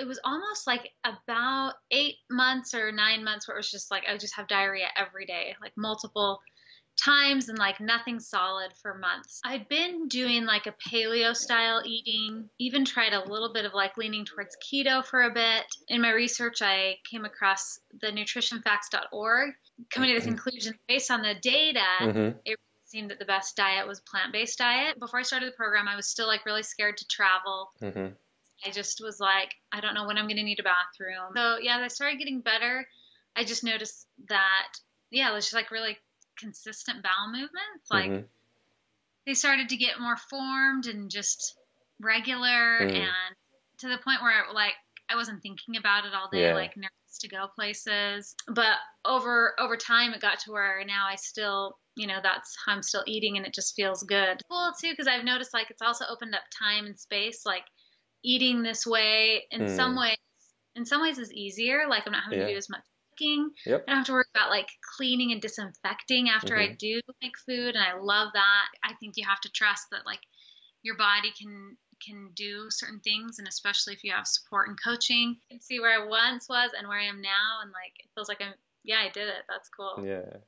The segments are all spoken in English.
it was almost like about eight months or nine months where it was just like I would just have diarrhea every day, like multiple times and like nothing solid for months. I'd been doing like a paleo style eating, even tried a little bit of like leaning towards keto for a bit. In my research, I came across the nutritionfacts.org, coming to the mm-hmm. conclusion based on the data, mm-hmm. it seemed that the best diet was plant-based diet. Before I started the program, I was still like really scared to travel. Mm-hmm. I just was like, I don't know when I'm going to need a bathroom. So yeah, I started getting better. I just noticed that yeah, it was just like really consistent bowel movements. Like mm-hmm. they started to get more formed and just regular, mm. and to the point where like I wasn't thinking about it all day, yeah. like nervous to go places. But over over time, it got to where now I still, you know, that's how I'm still eating, and it just feels good. Cool too, because I've noticed like it's also opened up time and space. Like eating this way, in mm. some ways, in some ways, is easier. Like I'm not having yeah. to do as much cooking. Yep. I don't have to worry about like cleaning and disinfecting after mm-hmm. I do make food, and I love that. I think you have to trust that like your body can can do certain things and especially if you have support and coaching you can see where i once was and where i am now and like it feels like i'm yeah i did it that's cool yeah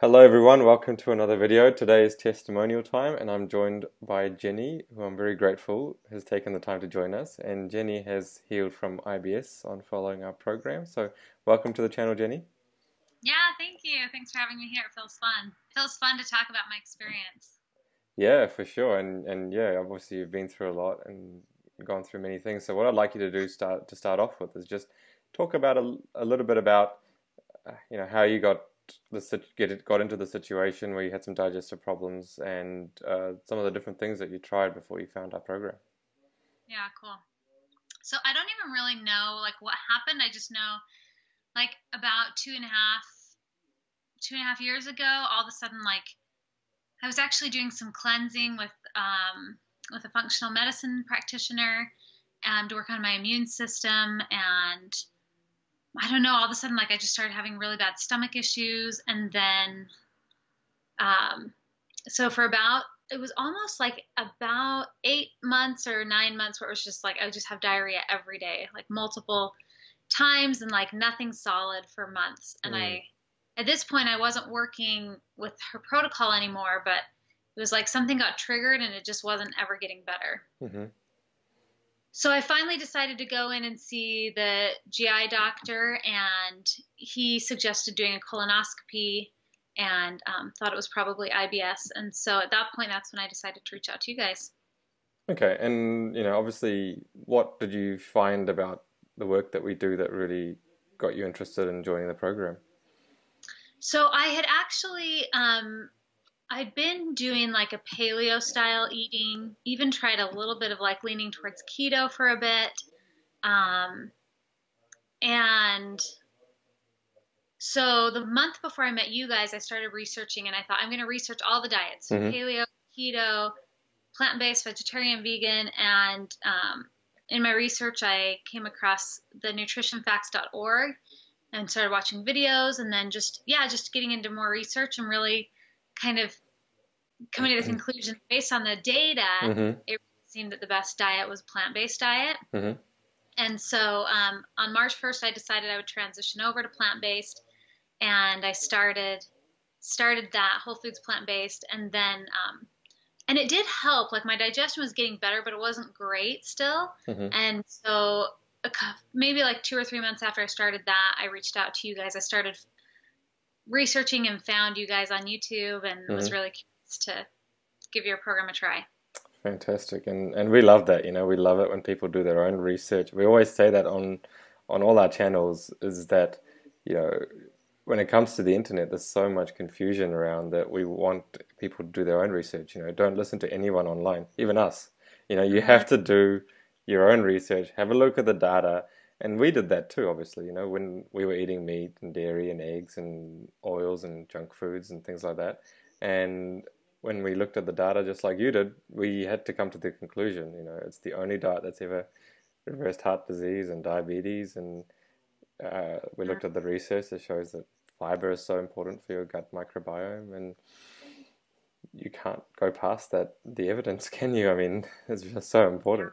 Hello everyone, welcome to another video. Today is testimonial time and I'm joined by Jenny, who I'm very grateful has taken the time to join us. And Jenny has healed from IBS on following our program. So welcome to the channel, Jenny. Yeah, thank you. Thanks for having me here. It feels fun. It feels fun to talk about my experience. Yeah, for sure. And and yeah, obviously you've been through a lot and gone through many things. So what I'd like you to do start to start off with is just talk about a, a little bit about uh, you know how you got the get it got into the situation where you had some digestive problems and uh, some of the different things that you tried before you found our program. Yeah, cool. So I don't even really know like what happened. I just know like about two and a half two and a half years ago, all of a sudden like I was actually doing some cleansing with um, with a functional medicine practitioner um, to work on my immune system and I don't know, all of a sudden, like I just started having really bad stomach issues. And then, um, so for about, it was almost like about eight months or nine months where it was just like, I would just have diarrhea every day, like multiple times and like nothing solid for months. And mm. I, at this point, I wasn't working with her protocol anymore, but it was like something got triggered and it just wasn't ever getting better. Mm-hmm. So I finally decided to go in and see the GI doctor, and he suggested doing a colonoscopy and um, thought it was probably IBS. And so at that point, that's when I decided to reach out to you guys. Okay, and you know, obviously, what did you find about the work that we do that really got you interested in joining the program? So I had actually um, I'd been doing like a paleo style eating, even tried a little bit of like leaning towards keto for a bit. Um, and so the month before I met you guys, I started researching and I thought I'm going to research all the diets mm-hmm. paleo, keto, plant based, vegetarian, vegan. And um, in my research, I came across the nutritionfacts.org and started watching videos and then just, yeah, just getting into more research and really kind of coming to the conclusion based on the data, mm-hmm. it seemed that the best diet was plant based diet. Mm-hmm. And so um, on March 1st, I decided I would transition over to plant based, and I started started that Whole Foods plant based, and then um, and it did help. Like my digestion was getting better, but it wasn't great still. Mm-hmm. And so maybe like two or three months after I started that, I reached out to you guys. I started researching and found you guys on YouTube and mm-hmm. was really curious to give your program a try. Fantastic, and and we love that. You know, we love it when people do their own research. We always say that on on all our channels is that you know when it comes to the internet, there's so much confusion around that we want people to do their own research. You know, don't listen to anyone online, even us. You know, you have mm-hmm. to do your own research, have a look at the data, and we did that too obviously you know when we were eating meat and dairy and eggs and oils and junk foods and things like that and when we looked at the data just like you did we had to come to the conclusion you know it's the only diet that's ever reversed heart disease and diabetes and uh, we looked at the research that shows that fiber is so important for your gut microbiome and you can't go past that the evidence, can you? I mean, it's just so important.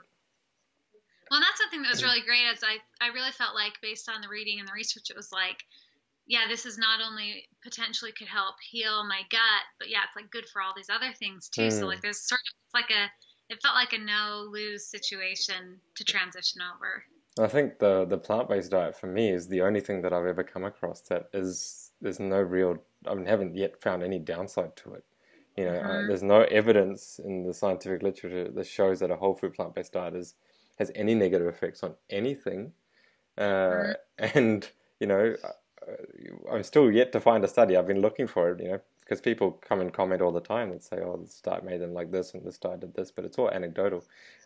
Something that was really great. As I, I really felt like, based on the reading and the research, it was like, yeah, this is not only potentially could help heal my gut, but yeah, it's like good for all these other things too. Mm. So like, there's sort of it's like a, it felt like a no lose situation to transition over. I think the the plant based diet for me is the only thing that I've ever come across that is there's no real I mean, haven't yet found any downside to it. You know, uh, mm-hmm. uh, there's no evidence in the scientific literature that shows that a whole food plant based diet is has any negative effects on anything. Uh, mm-hmm. And you know, I'm still yet to find a study. I've been looking for it. You know, because people come and comment all the time and say, "Oh, this diet made them like this, and this diet did this," but it's all anecdotal.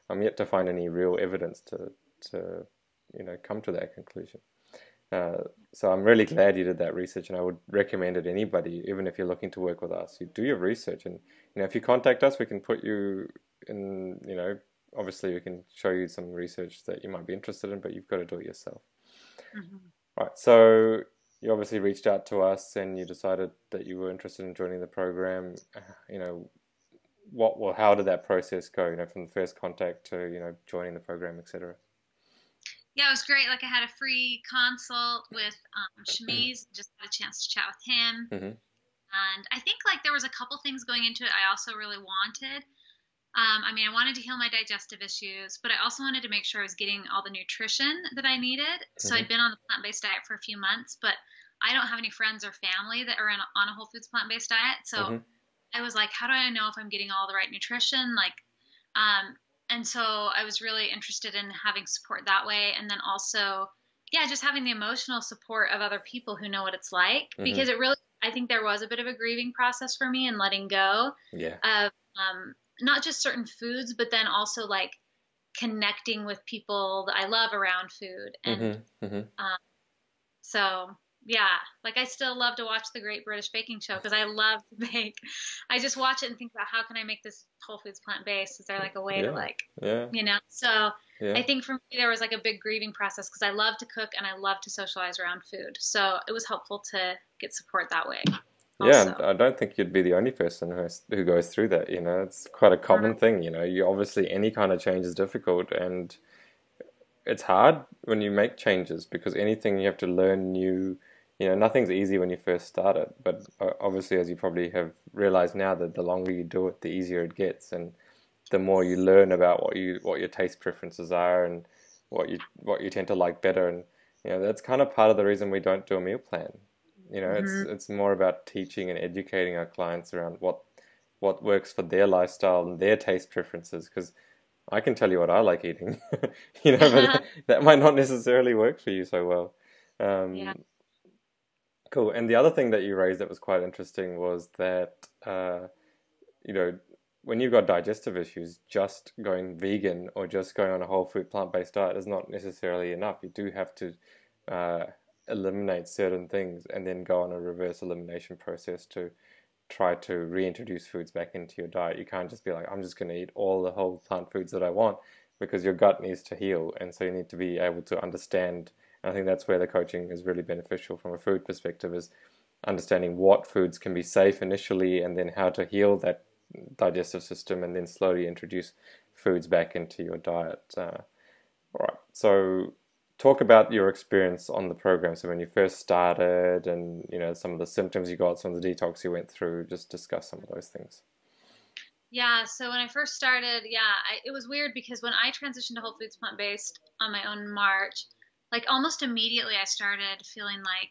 I'm yet to find any real evidence to to you know come to that conclusion. Uh, so I'm really glad you did that research, and I would recommend it anybody, even if you're looking to work with us. You do your research, and you know if you contact us, we can put you in. You know, obviously we can show you some research that you might be interested in, but you've got to do it yourself. Mm-hmm. Right. So you obviously reached out to us, and you decided that you were interested in joining the program. You know, what well, how did that process go? You know, from the first contact to you know joining the program, etc yeah, it was great. Like I had a free consult with um, Shamiz, just had a chance to chat with him. Mm-hmm. And I think like there was a couple things going into it I also really wanted. Um, I mean, I wanted to heal my digestive issues, but I also wanted to make sure I was getting all the nutrition that I needed. Mm-hmm. So I'd been on the plant based diet for a few months, but I don't have any friends or family that are in, on a whole foods plant based diet. So mm-hmm. I was like, how do I know if I'm getting all the right nutrition? Like, um, and so I was really interested in having support that way, and then also, yeah, just having the emotional support of other people who know what it's like, mm-hmm. because it really, I think there was a bit of a grieving process for me and letting go yeah. of um, not just certain foods, but then also like connecting with people that I love around food, and mm-hmm. Mm-hmm. Um, so yeah, like I still love to watch the Great British Baking Show because I love to bake. I just watch it and think about how can I make this Whole Foods plant based? Is there like a way yeah. to like, yeah. you know? So yeah. I think for me there was like a big grieving process because I love to cook and I love to socialize around food. So it was helpful to get support that way. Also. Yeah, I don't think you'd be the only person who has, who goes through that. You know, it's quite a common mm-hmm. thing. You know, you obviously any kind of change is difficult and it's hard when you make changes because anything you have to learn new you know, nothing's easy when you first start it, but uh, obviously, as you probably have realized now, that the longer you do it, the easier it gets, and the more you learn about what you what your taste preferences are and what you what you tend to like better, and you know, that's kind of part of the reason we don't do a meal plan. You know, mm-hmm. it's it's more about teaching and educating our clients around what what works for their lifestyle and their taste preferences, because I can tell you what I like eating, you know, but that might not necessarily work for you so well. Um, yeah. Cool. And the other thing that you raised that was quite interesting was that, uh, you know, when you've got digestive issues, just going vegan or just going on a whole food plant based diet is not necessarily enough. You do have to uh, eliminate certain things and then go on a reverse elimination process to try to reintroduce foods back into your diet. You can't just be like, I'm just going to eat all the whole plant foods that I want because your gut needs to heal. And so you need to be able to understand I think that's where the coaching is really beneficial from a food perspective is understanding what foods can be safe initially and then how to heal that digestive system and then slowly introduce foods back into your diet. Uh, all right. So talk about your experience on the program. So when you first started and, you know, some of the symptoms you got, some of the detox you went through, just discuss some of those things. Yeah, so when I first started, yeah, I, it was weird because when I transitioned to whole foods plant based on my own March, like almost immediately I started feeling like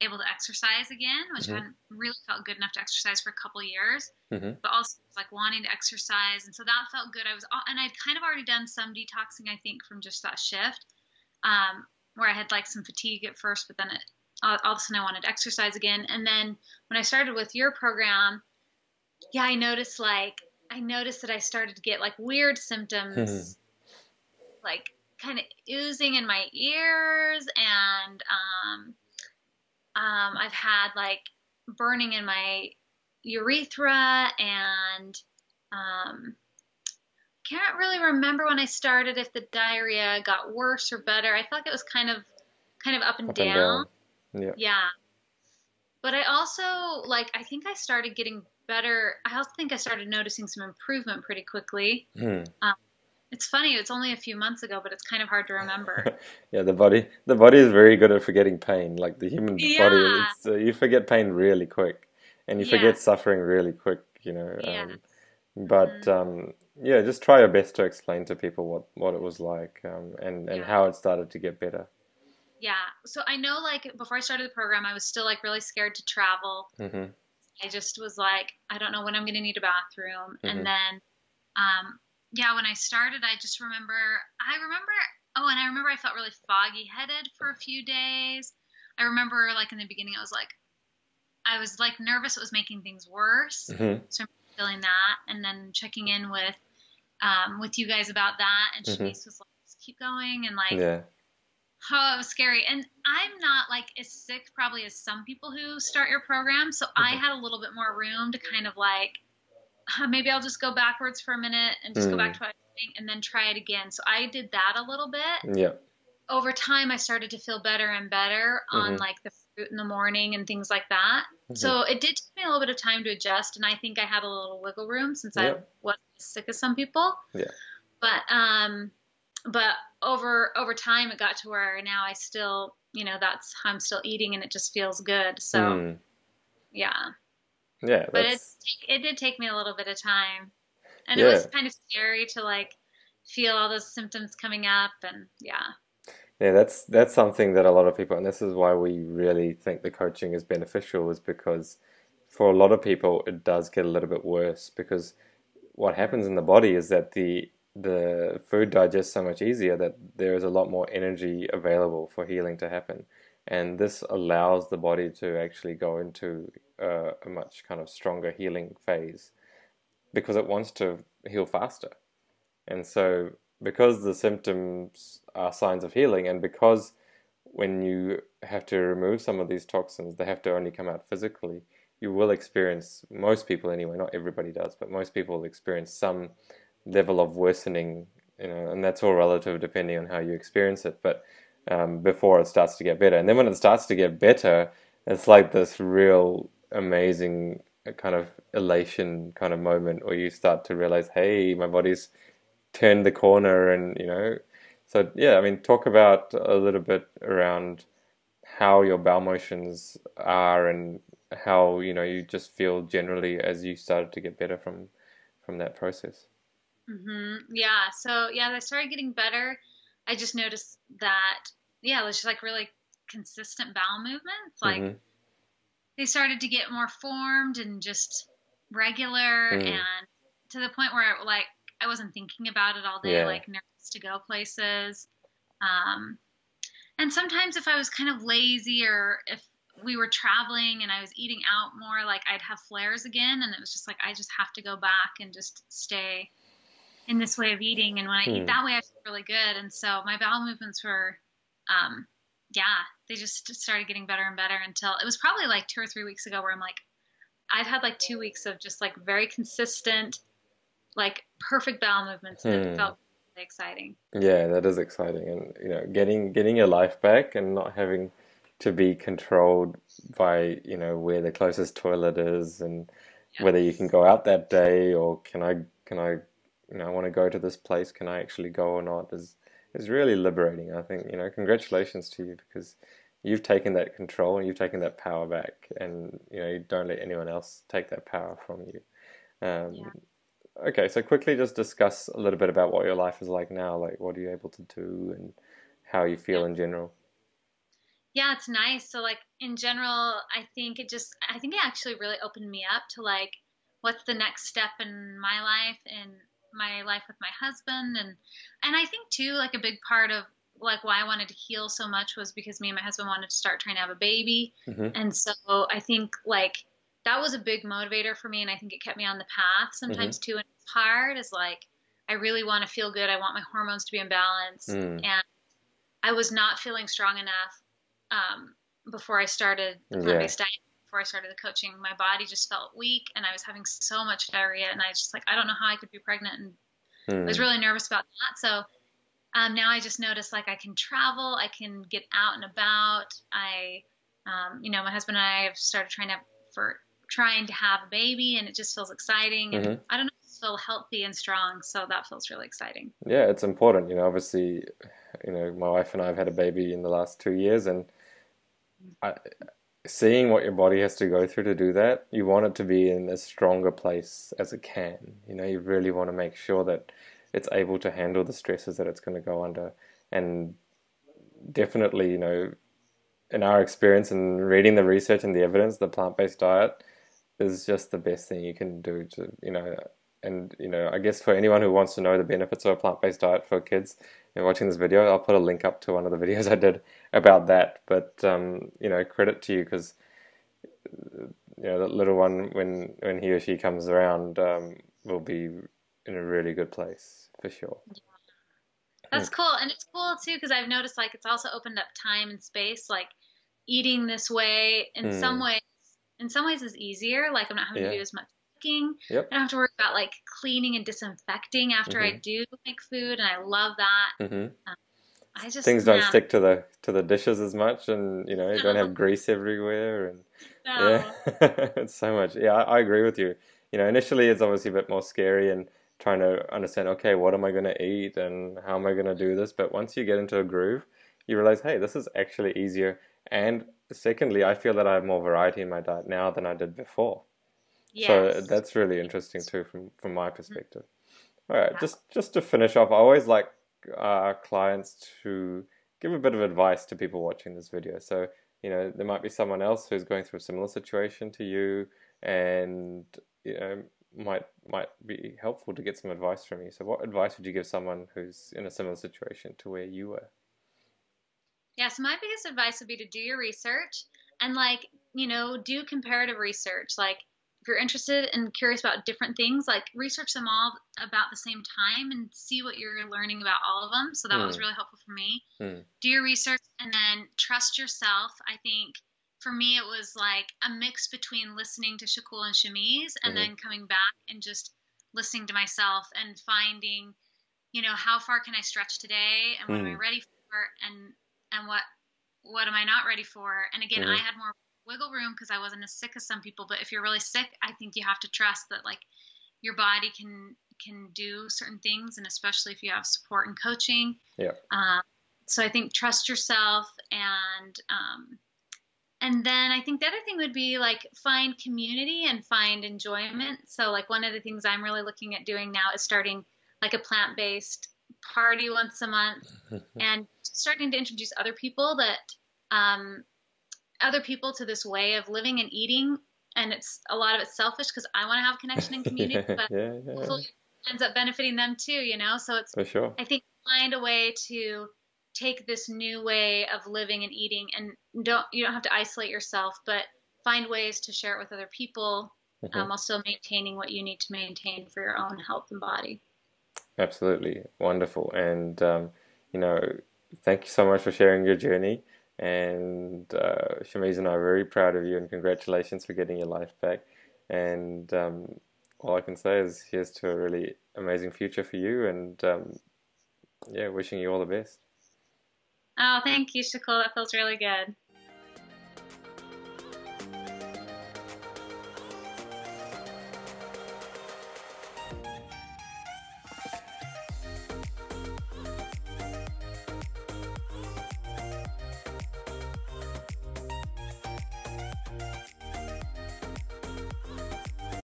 able to exercise again, which mm-hmm. I hadn't really felt good enough to exercise for a couple years, mm-hmm. but also like wanting to exercise. And so that felt good. I was, and I'd kind of already done some detoxing, I think, from just that shift, um, where I had like some fatigue at first, but then it, all, all of a sudden I wanted to exercise again. And then when I started with your program, yeah, I noticed like, I noticed that I started to get like weird symptoms, mm-hmm. like kind of oozing in my ears, and um, um, I've had like burning in my urethra, and um, can't really remember when I started if the diarrhea got worse or better. I felt like it was kind of kind of up and, up down. And down. Yeah. Yeah. But I also like I think I started getting better. I also think I started noticing some improvement pretty quickly. Hmm. Um, it's funny. It's only a few months ago, but it's kind of hard to remember. yeah, the body the body is very good at forgetting pain. Like the human body, Yeah. it's, uh, you forget pain really quick, and you Yeah. forget suffering really quick. You know. Yeah. Um, but um, yeah, just try your best to explain to people what, what it was like um, and and Yeah. how it started to get better. yeah. So I know, like, before I started the program, I was still like really scared to travel. hmm I just was like, I don't know when I'm going to need a bathroom. Mhm. And then, um, yeah, when I started, I just remember, I remember, oh, and I remember I felt really foggy headed for a few days. I remember, like, in the beginning, I was like, I was like nervous it was making things worse. hmm So I'm feeling that. And then checking in with, um, with you guys about that. And Mhm. Shamiz was like, just keep going. And like, Yeah. Oh, it was scary. And I'm not like as sick probably as some people who start your program. So I Mhm. had a little bit more room to kind of like, "Huh, maybe I'll just go backwards for a minute and just go back Mm. to what I was doing and then try it again. So I did that a little bit. Yeah. Over time, I started to feel better and better on Mhm. like the in the morning and things like that. So it did take me a little bit of time to adjust. And I think I had a little wiggle room since I wasn't as sick as some people. Yeah. But, um, but over over time it got to where now I still you know that's how I'm still eating and it just feels good so Mm. yeah Yeah. but it it did take me a little bit of time and it was kind of scary to like feel all those symptoms coming up and yeah Yeah, that's that's something that a lot of people, and this is why we really think the coaching is beneficial, is because for a lot of people it does get a little bit worse because what happens in the body is that the the food digests so much easier that there is a lot more energy available for healing to happen, and this allows the body to actually go into uh, a much kind of stronger healing phase because it wants to heal faster. And so, because the symptoms are signs of healing, and because when you have to remove some of these toxins, they have to only come out physically, you will experience, most people anyway, not everybody does, but most people will experience some level of worsening, you know, and that's all relative depending on how you experience it. But um, before it starts to get better. And then when it starts to get better, it's like this real amazing kind of elation kind of moment where you start to realize, hey, my body's turned the corner and you know so yeah i mean talk about a little bit around how your bowel motions are and how you know you just feel generally as you started to get better from from that process. Hmm yeah. So yeah I started getting better. I just noticed that yeah it was just like really consistent bowel movements. Like Mhm. they started to get more formed and just regular Mm. and to the point where like I wasn't thinking about it all day, Yeah. like nervous to go places. Um, and sometimes if I was kind of lazy or if we were traveling and I was eating out more, like I'd have flares again, and it was just like I just have to go back and just stay in this way of eating. And when I Hmm. eat that way, I feel really good. And so my bowel movements were, um, yeah, they just started getting better and better until it was probably like two or three weeks ago where I'm like, I've had like two weeks of just like very consistent, like perfect bowel movements, Hmm. it felt really exciting. yeah that is exciting and you know getting getting your life back and not having to be controlled by you know where the closest toilet is and Yeah. whether you can go out that day or can I can I you know I want to go to this place can I actually go or not is is really liberating I think you know congratulations to you because you've taken that control and you've taken that power back and you know you don't let anyone else take that power from you um, Yeah. Okay so quickly just discuss a little bit about what your life is like now like what are you able to do and how you feel in general Yeah, it's nice. So like in general, I think it just I think it actually really opened me up to like what's the next step in my life and my life with my husband and and I think too like a big part of like why I wanted to heal so much was because me and my husband wanted to start trying to have a baby. hmm And so I think like that was a big motivator for me and I think it kept me on the path sometimes too and it's hard is like I really want to feel good. I want my hormones to be in balance Mm. and I was not feeling strong enough um, before I started the Yeah. diet. Before I started the coaching, my body just felt weak, and I was having so much diarrhea, and I was just like, I don't know how I could be pregnant, and I was really nervous about that. So um, now I just notice like I can travel, I can get out and about. I, um, you know, my husband and I have started trying to for trying to have a baby and it just feels exciting and Mhm. I don't know, feel healthy and strong. So that feels really exciting. Yeah, it's important. You know, obviously, you know, my wife and I have had a baby in the last two years, and I, seeing what your body has to go through to do that, you want it to be in as strong a place as it can. You know, you really want to make sure that it's able to handle the stresses that it's going to go under. And definitely, you know, in our experience and reading the research and the evidence, the plant-based diet is just the best thing you can do to, you know, and you know, I guess for anyone who wants to know the benefits of a plant-based diet for kids and watching this video, I'll put a link up to one of the videos I did about that. But um, you know, credit to you because you know that little one when when he or she comes around um, will be in a really good place for sure. That's cool. And it's cool too because I've noticed like it's also opened up time and space. Like eating this way in Mm. some ways, in some ways is easier. Like I'm not having Yeah. to do as much cooking. Yep. I don't have to worry about like cleaning and disinfecting after I Mhm. do make food, and I love that. Mm-hmm. I just Things don't man, stick to the to the dishes as much, and you know, you don't have grease everywhere, and no. Yeah, it's so much. Yeah, I, I agree with you. You know, initially it's obviously a bit more scary and trying to understand, okay, what am I going to eat and how am I going to do this? But once you get into a groove, you realize, hey, this is actually easier. And secondly, I feel that I have more variety in my diet now than I did before. So that's really interesting too, from from my perspective. All right, Yeah. just just to finish off, I always like uh, clients to give a bit of advice to people watching this video. So you know, there might be someone else who's going through a similar situation to you, and you know, might might be helpful to get some advice from you. So, what advice would you give someone who's in a similar situation to where you were? Yeah, so my biggest advice would be to do your research and like, you know, do comparative research. Like if you're interested and curious about different things, like research them all about the same time and see what you're learning about all of them. So that was Hmm. really helpful for me. Hmm. Do your research and then trust yourself. I think for me it was like a mix between listening to Shakul and Shamiz and Mhm. then coming back and just listening to myself and finding, you know, how far can I stretch today and what am I Hmm. ready for and and what what am I not ready for? And again, Mhm. I had more wiggle room because I wasn't as sick as some people. But if you're really sick, I think you have to trust that like your body can can do certain things, and especially if you have support and coaching. Yeah. Um, so I think trust yourself and um, and then I think the other thing would be like find community and find enjoyment. So like one of the things I'm really looking at doing now is starting like a plant based party once a month and starting to introduce other people that um, other people to this way of living and eating and it's a lot of it's selfish because i want to have connection and community but yeah, yeah, ends up benefiting them too you know so it's for sure. i think find a way to take this new way of living and eating and don't you don't have to isolate yourself but find ways to share it with other people Mhm. um, while still maintaining what you need to maintain for your own health and body Absolutely wonderful, and um, you know, thank you so much for sharing your journey. And uh, Shamiz and I are very proud of you, and congratulations for getting your life back. And um, all I can say is here's to a really amazing future for you, and um, yeah, wishing you all the best. oh thank you Shakul that feels really good